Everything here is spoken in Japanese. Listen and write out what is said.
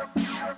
Yeah.